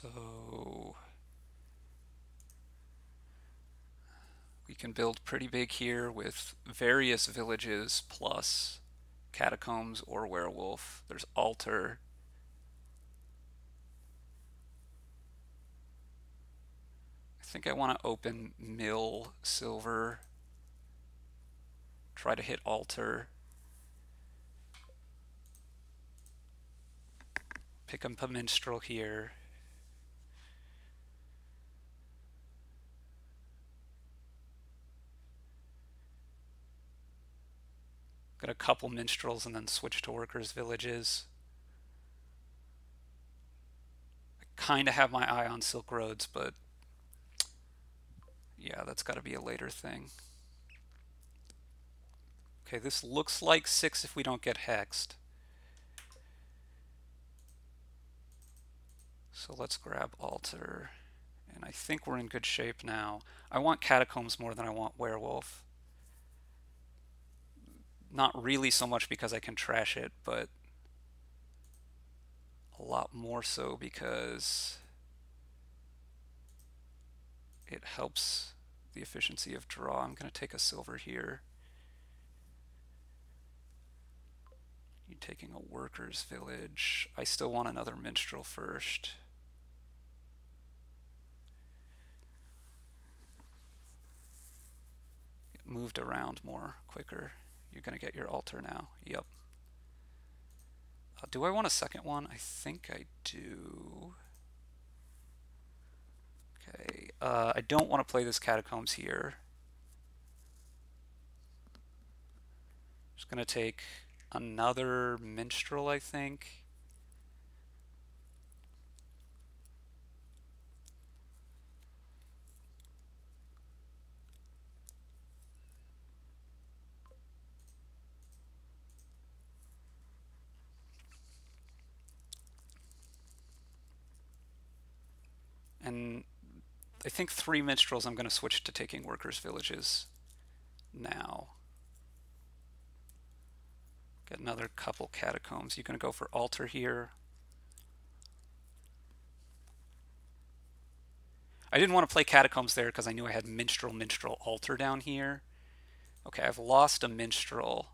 So we can build pretty big here with various villages plus catacombs or werewolf. There's altar. I think I want to open mill silver. Try to hit altar. Pick up a minstrel here. Got a couple minstrels and then switch to workers' villages. I kind of have my eye on Silk Roads, but yeah, that's got to be a later thing. Okay, this looks like 6 if we don't get hexed. So let's grab altar. And I think we're in good shape now. I want catacombs more than I want werewolf. Not really so much because I can trash it, but a lot more so because it helps the efficiency of draw. I'm going to take a silver here. You're taking a workers village. I still want another minstrel first. moved around more quicker. You're going to get your altar now. Yep. Uh, do I want a second one? I think I do. Okay. Uh, I don't want to play this Catacombs here. Just going to take another Minstrel, I think. And I think three minstrels I'm going to switch to taking workers' villages now. Get another couple catacombs. You're going to go for altar here. I didn't want to play catacombs there because I knew I had minstrel, minstrel, altar down here. Okay, I've lost a minstrel.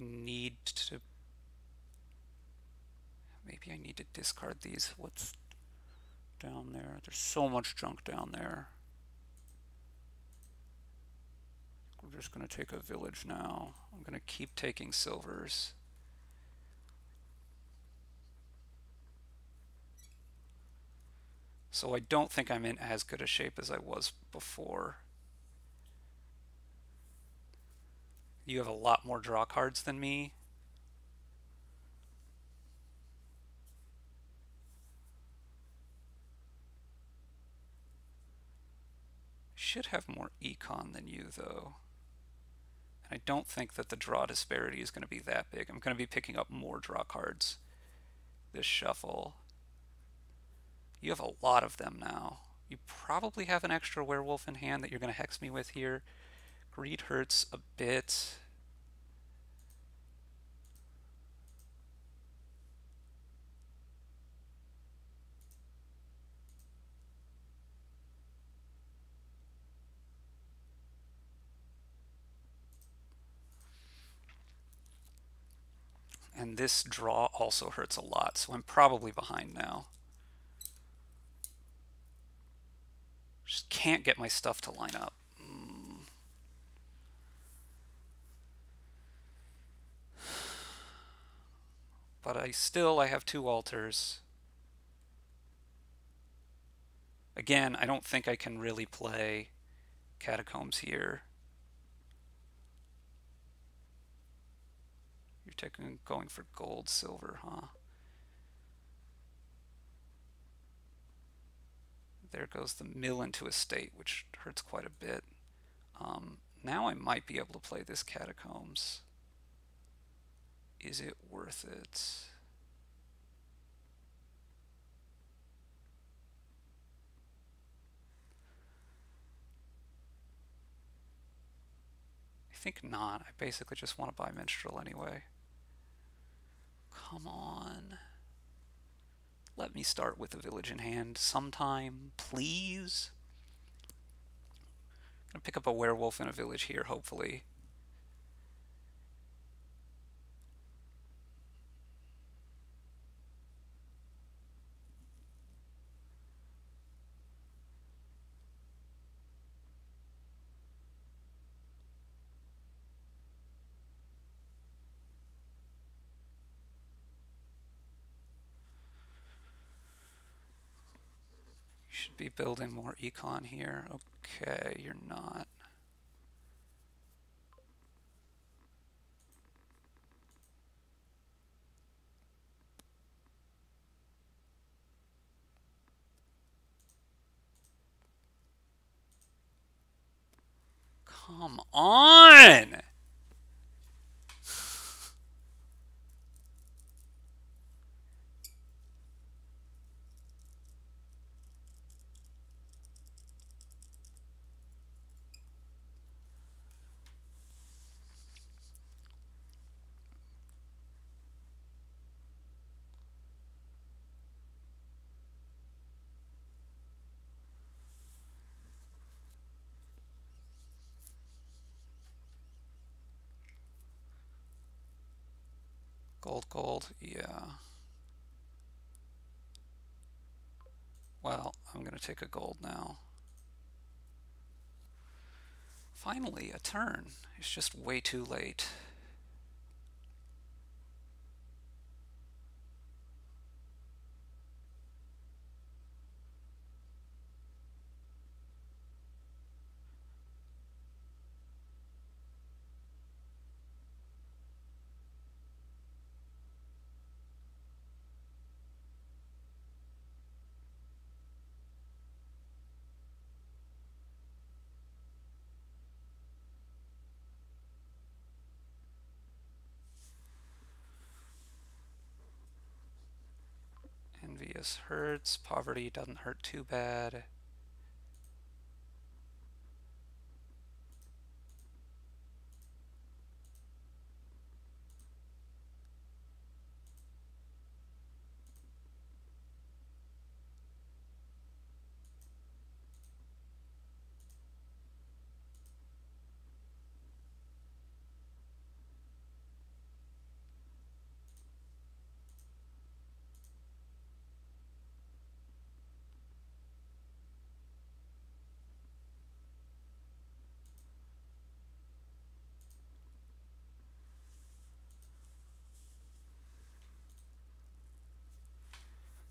I need to maybe I need to discard these. What's down there? There's so much junk down there. We're just going to take a village now. I'm going to keep taking silvers. So I don't think I'm in as good a shape as I was before You have a lot more draw cards than me. Should have more econ than you though. And I don't think that the draw disparity is going to be that big. I'm going to be picking up more draw cards this shuffle. You have a lot of them now. You probably have an extra werewolf in hand that you're going to hex me with here. Greed hurts a bit. And this draw also hurts a lot, so I'm probably behind now. Just can't get my stuff to line up. But I still, I have two altars. Again, I don't think I can really play Catacombs here. You're taking going for gold, silver, huh? There goes the mill into a state, which hurts quite a bit. Um, now I might be able to play this Catacombs is it worth it? I think not. I basically just want to buy Minstrel anyway. Come on. Let me start with a village in hand sometime, please. I'm gonna pick up a werewolf in a village here, hopefully. Should be building more econ here. Okay, you're not. Come on! Gold, gold, yeah. Well, I'm going to take a gold now. Finally, a turn. It's just way too late. Envious hurts. Poverty doesn't hurt too bad.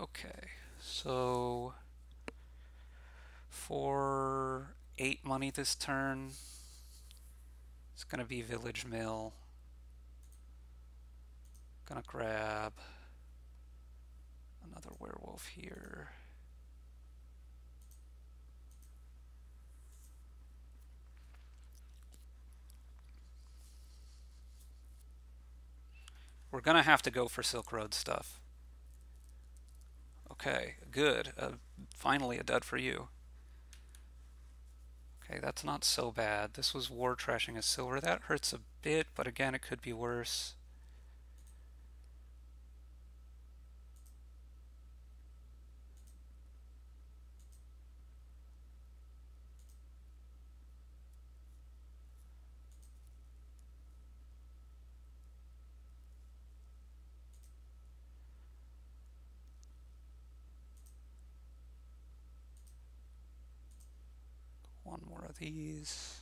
Okay, so for eight money this turn, it's gonna be Village Mill. Gonna grab another werewolf here. We're gonna have to go for Silk Road stuff. Okay, good. Uh, finally a dud for you. Okay, that's not so bad. This was war trashing a silver. That hurts a bit, but again, it could be worse. one more of these.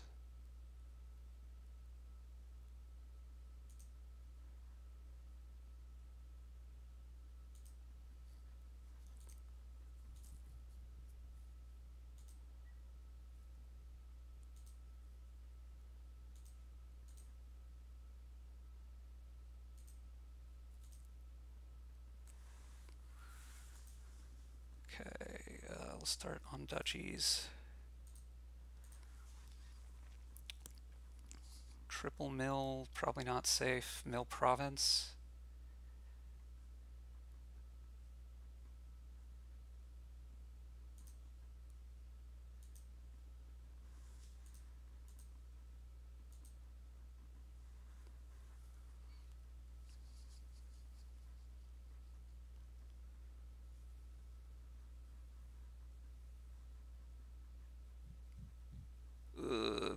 Okay, uh, we'll start on duchies. Triple mill, probably not safe. Mill province.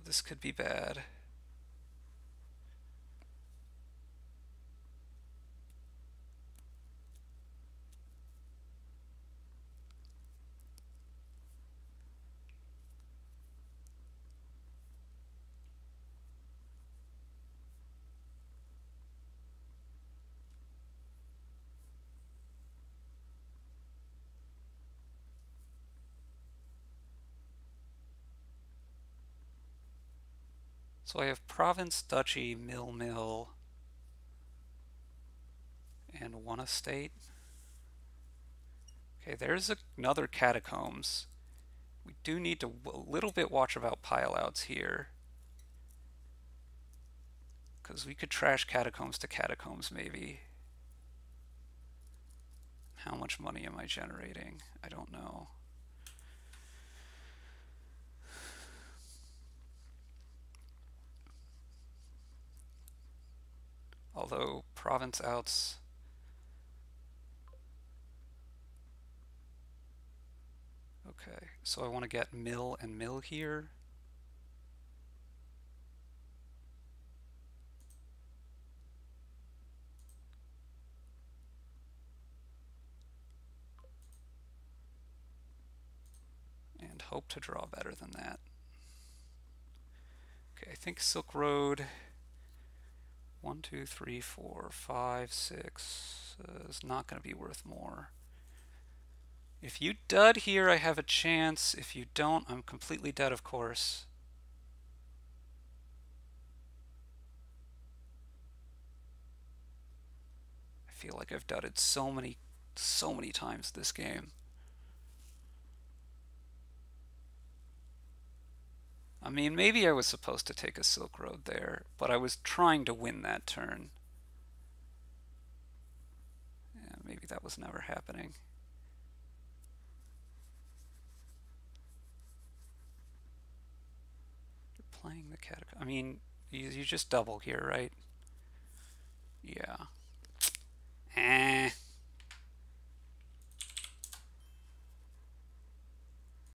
this could be bad. So I have province, duchy, mill, mill, and one estate. Okay, there's another catacombs. We do need to a little bit watch about pileouts here. Because we could trash catacombs to catacombs, maybe. How much money am I generating? I don't know. Although province outs okay so I want to get mill and mill here. And hope to draw better than that. Okay I think Silk Road one, two, three, four, five, six uh, is not going to be worth more. If you dud here, I have a chance. If you don't, I'm completely dead, of course. I feel like I've dudded so many, so many times this game. I mean, maybe I was supposed to take a Silk Road there, but I was trying to win that turn. Yeah, maybe that was never happening. You're playing the catacomb. I mean, you, you just double here, right? Yeah. Eh.